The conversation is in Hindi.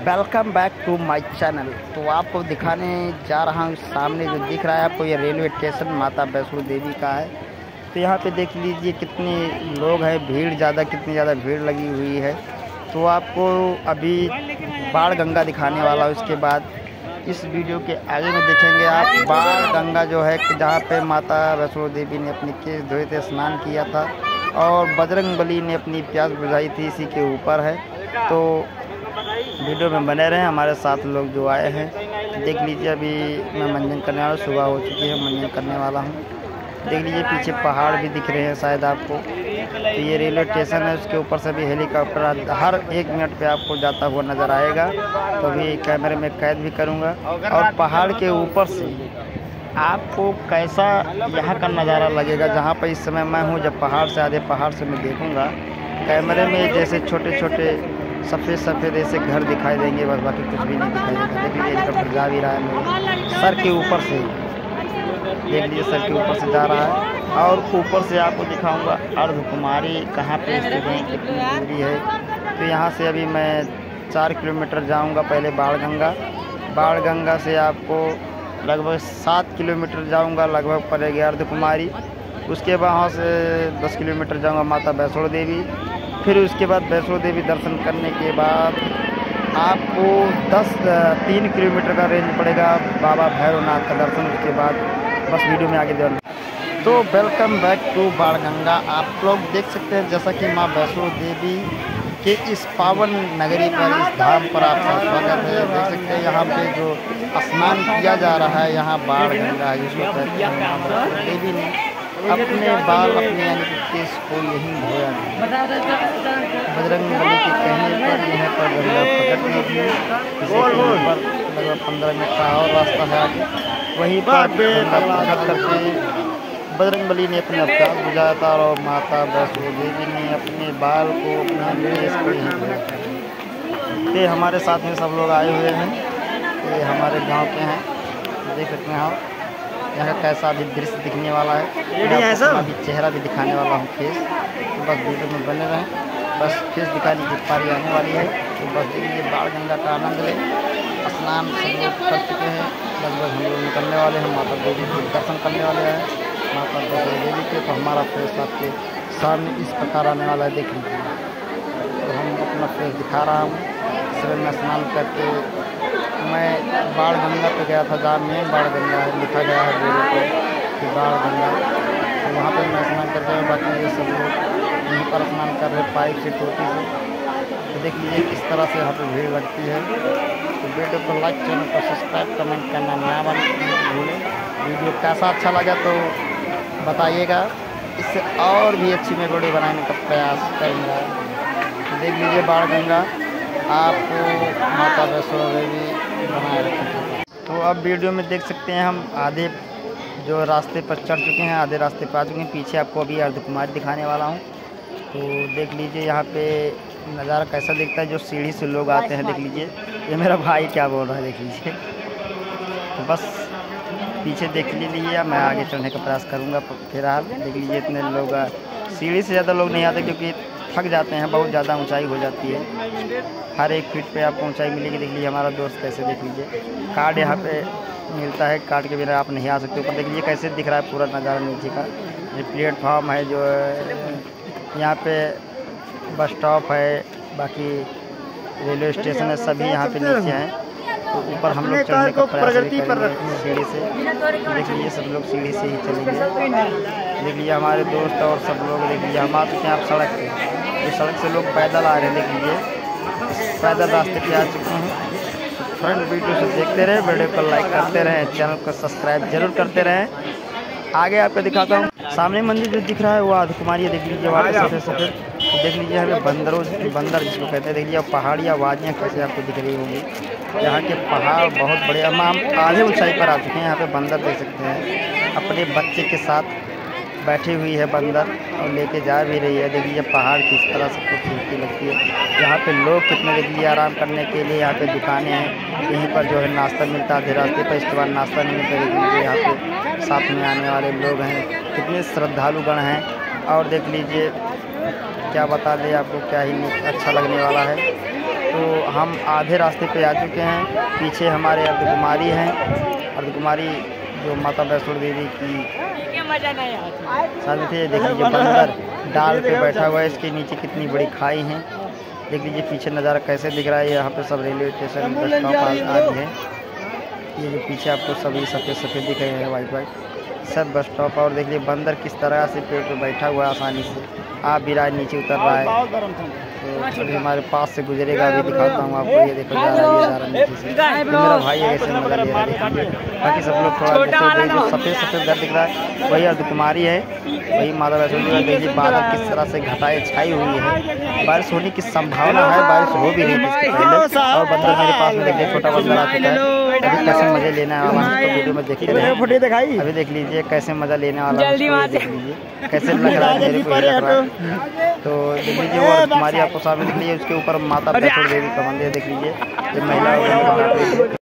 Welcome back to my channel तो आपको दिखाने जा रहा हूँ, सामने जो दिख रहा है आपको, ये रेलवे स्टेशन माता वैष्णो देवी का है। तो यहाँ पे देख लीजिए कितने लोग हैं, भीड़ ज़्यादा, कितनी ज़्यादा भीड़ लगी हुई है। तो आपको अभी बाढ़ गंगा दिखाने वाला हूँ उसके बाद। इस वीडियो के आगे में देखेंगे आप, बाढ़ गंगा जो है जहाँ पर माता वैष्णो देवी ने अपने केस धोए थे, स्नान किया था, और बजरंग बली ने अपनी प्यास बुझाई थी, इसी के ऊपर है। तो वीडियो में बने रहें। हमारे साथ लोग जो आए हैं, देख लीजिए अभी मैं मंजन करने वाला सुबह हो चुकी है, मंजन करने वाला हूँ। देख लीजिए, पीछे पहाड़ भी दिख रहे हैं शायद आपको। तो ये रेलवे स्टेशन है, उसके ऊपर से भी हेलीकॉप्टर हर एक मिनट पे आपको जाता हुआ नज़र आएगा। तो अभी कैमरे में कैद भी करूँगा। और पहाड़ के ऊपर से आपको कैसा यहाँ का नज़ारा लगेगा, जहाँ पर इस समय मैं हूँ, जब पहाड़ से, आधे पहाड़ से मैं देखूँगा। कैमरे में जैसे छोटे छोटे सफ़ेद सफ़ेद ऐसे घर दिखाई देंगे, बस बाकी कुछ भी नहीं दिखाई देगा। देख लीजिए हेलीकॉप्टर जा भी रहा है सर के ऊपर से। देख लीजिए, सर के ऊपर से जा रहा है। और ऊपर से आपको दिखाऊँगा अर्ध कुमारी कहाँ पे स्थित है, कितनी दूरी है। तो यहाँ से अभी मैं चार किलोमीटर जाऊँगा, पहले बाढ़ गंगा बाढ़ गंगा से आपको लगभग सात किलोमीटर जाऊँगा, लगभग पड़ेगी अर्ध कुमारी उसके बाद वहाँ से दस किलोमीटर जाऊँगा माता वैष्णो देवी। फिर उसके बाद वैष्णो देवी दर्शन करने के बाद आपको 10 तीन किलोमीटर का रेंज पड़ेगा बाबा भैरवनाथ का दर्शन। उसके बाद बस वीडियो में आगे देना तो वेलकम बैक टू बाणगंगा। आप लोग देख सकते हैं, जैसा कि माँ वैष्णो देवी के इस पावन नगरी पर, इस धाम पर आपका स्वागत है। देख सकते हैं, यहाँ पे जो स्नान किया जा रहा है, यहाँ बाढ़ गंगा जिसको देवी ने। अपने बाल अपने यानी कि केस को यही धोया बजरंग बली के कहने पर यहाँ पर गंगा प्रकट लगभग पंद्रह मिनट का और रास्ता है आगे। वहीं पर प्रकट करके बजरंग बली ने अपने अवतार बुझाया था और माता वैष्णो देवी ने अपने बाल को अपने केस को यहीं धोया ये हमारे साथ में सब लोग आए हुए हैं। ये हमारे गाँव के हैं। देख सकते हैं आप। यहाँ कैसा अभी दृश्य दिखने वाला है। है सब? अभी चेहरा भी दिखाने वाला हूँ फेस। तो बस वीडियो में बने रहें। बस फेस दिखाने की पारी आने वाली है तो बस देखिए बाढ़ गंगा का आनंद लें। स्नान सब लोग कर चुके हैं। लगभग हम लोग निकलने वाले हैं। माता देवी के दर्शन करने वाले हैं। माता देवी के तो हमारा फेस आपके सामने इस प्रकार आने वाला है। देख लीजिए तो हम अपना फेस दिखा रहा हूँ। सुबह में स्नान करके मैं बाढ़ गंगा पे गया था जहाँ में बाढ़ गंगा लिखा गया है बोर्ड पे कि बाढ़ गंगा तो वहाँ पर मैं स्नान करके आया बाकी ये सब लोग यहीं पर स्नान कर रहे पाइप से टोटी से। तो देख लीजिए किस तरह से यहाँ पर भीड़ लगती है। तो वीडियो को लाइक, चैनल को सब्सक्राइब, कमेंट करना नया बन भूलें। वीडियो कैसा अच्छा लगा तो बताइएगा। इससे और भी अच्छी मैं वीडियो बनाने का प्रयास करूँगा। तो देख लीजिए बाढ़ गंगा आपको माता वैष्णो देवी बनाए रखेंगे तो अब वीडियो में देख सकते हैं हम आधे जो रास्ते पर चढ़ चुके हैं, आधे रास्ते पर आ चुके हैं। पीछे आपको अभी अर्ध कुमारी दिखाने वाला हूँ। तो देख लीजिए यहाँ पे नज़ारा कैसा दिखता है, जो सीढ़ी से लोग आते हैं, देख लीजिए। ये मेरा भाई क्या बोल रहा है, देख लीजिए। तो बस पीछे देख लीजिए मैं आगे चढ़ने का प्रयास करूँगा। फ़िलहाल देख लीजिए, इतने लोग, सीढ़ी से ज़्यादा लोग नहीं आते, क्योंकि थक जाते हैं बहुत ज़्यादा ऊंचाई हो जाती है। हर एक फीट पे आपको ऊंचाई मिलेगी। देख लीजिए हमारा दोस्त कैसे देख लीजिए। कार्ड यहाँ पे मिलता है कार्ड के बिना आप नहीं आ सकते। ऊपर देख लीजिए कैसे दिख रहा है पूरा नज़ारा नीचे का। ये प्लेटफॉर्म है जो यहाँ पे बस स्टॉप है बाकी रेलवे स्टेशन है सभी यहाँ पे नीचे हैं। तो ऊपर हम लोग चढ़ने का भी करेंगे सीढ़ी से। देख लीजिए सब लोग सीढ़ी से ही चलेंगे। देख लीजिए हमारे दोस्त और सब लोग देख लीजिए हम आ चुके हैं आप सड़क पे। ये सड़क से लोग पैदल आ रहे हैं देख लीजिए पैदल रास्ते पे आ चुके हैं। फ्रेंड वीडियो से देखते रहे वीडियो को लाइक करते रहें चैनल को सब्सक्राइब ज़रूर करते रहें। आगे आपको दिखाता हूँ। सामने मंदिर जो दिख रहा है वो आध कुमारी देख लीजिए वहाँ सफ़ेद सफ़ेद। देख लीजिए हमें बंदरों बंदर जिसको कहते हैं देख लीजिए पहाड़ियाँ वादियाँ कैसे आपको दिख रही होंगी। यहाँ के पहाड़ बहुत बड़े हम आधे ऊंचाई पर आ चुके हैं। यहाँ पे बंदर देख सकते हैं। अपने बच्चे के साथ बैठी हुई है बंदर और लेके जा भी रही है। देखिए पहाड़ किस तरह से खूबसूरती लगती है। यहाँ पे लोग कितने देख लीजिए आराम करने के लिए यहाँ पे दुकानें हैं। यहीं पर जो है नाश्ता मिलता है। रास्ते पर इसके बाद नाश्ता नहीं मिलता। देख लीजिए यहाँ पे साथ में आने वाले लोग हैं, कितने श्रद्धालुगण हैं। और देख लीजिए, क्या बता दें आपको, क्या ही अच्छा लगने वाला है। तो हम आधे रास्ते पे आ चुके हैं। पीछे हमारे अर्धकुमारी हैं। अर्धकुमारी जो माता वैष्णो देवी की साथ थी देखिए ये बंदर डाल पे बैठा हुआ है इसके नीचे कितनी बड़ी खाई है। देख लीजिए पीछे नज़ारा कैसे दिख रहा है यहाँ पे सब रेलवे स्टेशन बस स्टॉप आदि है। ये जो पीछे आपको सभी सफ़ेद सफ़ेद दिख रहे हैं वाइट वाइट सब बस स्टॉप और देख लीजिए बंदर किस तरह से पेड़ पर बैठा हुआ है आसानी से। आप भी राज नीचे उतर रहा है। तो अभी हमारे पास से गुजरेगा अभी दिखाता हूँ आपको। ये देखो जा रहा है है मेरा भाई है ऐसे मज़ा ले रहा है। बाकी सब लोग थोड़ा सफ़ेद सफ़ेद घर दिख रहा है। वही अर्धकुमारी है। वही माता वैष्णो देवी देखिए बादल किस तरह से घटाएँ छाई हुई है। बारिश होने की संभावना है बारिश हो भी रही पहले। और बंदर मेरे पास में देखिए छोटा बंदर आ चुका है। अभी कैसे मज़े लेने वाला है? वीडियो में देखते रहे अभी देख लीजिए कैसे मज़ा लेने वाला जल्दी देख लीजिए। कैसे लग रहा है मेरे को तो देख लीजिए वो हमारी आपको सामने दिख लीजिए उसके ऊपर माता वैष्णो देवी का मंदिर देख लीजिए। महिला